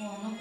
Oh,